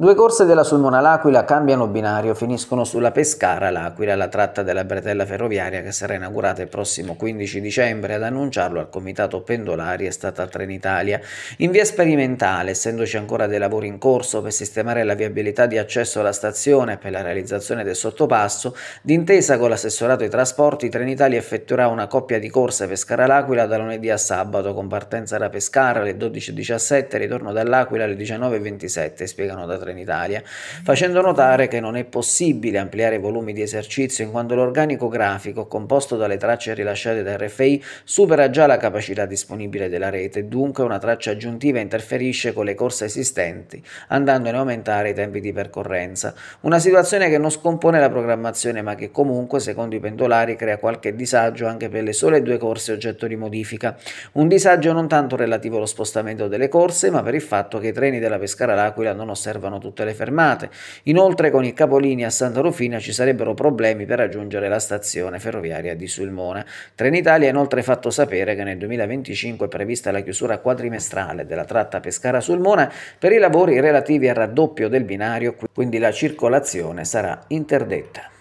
Due corse della Sulmona L'Aquila cambiano binario, finiscono sulla Pescara L'Aquila, la tratta della bretella ferroviaria che sarà inaugurata il prossimo 15 dicembre. Ad annunciarlo al Comitato Pendolari è stata Trenitalia. In via sperimentale, essendoci ancora dei lavori in corso per sistemare la viabilità di accesso alla stazione e per la realizzazione del sottopasso, d'intesa con l'assessorato ai trasporti, Trenitalia effettuerà una coppia di corse Pescara L'Aquila da lunedì a sabato, con partenza da Pescara alle 12.17 e ritorno dall'Aquila alle 19.27, spiegano da Trenitalia, facendo notare che non è possibile ampliare i volumi di esercizio in quanto l'organico grafico composto dalle tracce rilasciate da RFI supera già la capacità disponibile della rete, dunque una traccia aggiuntiva interferisce con le corse esistenti, andandone a aumentare i tempi di percorrenza. Una situazione che non scompone la programmazione ma che comunque, secondo i pendolari, crea qualche disagio anche per le sole due corse oggetto di modifica. Un disagio non tanto relativo allo spostamento delle corse, ma per il fatto che i treni della Pescara l'Aquila non osservano osservano tutte le fermate. Inoltre con il capolinea a Santa Rufina ci sarebbero problemi per raggiungere la stazione ferroviaria di Sulmona. Trenitalia ha inoltre fatto sapere che nel 2025 è prevista la chiusura quadrimestrale della tratta Pescara-Sulmona per i lavori relativi al raddoppio del binario, quindi la circolazione sarà interdetta.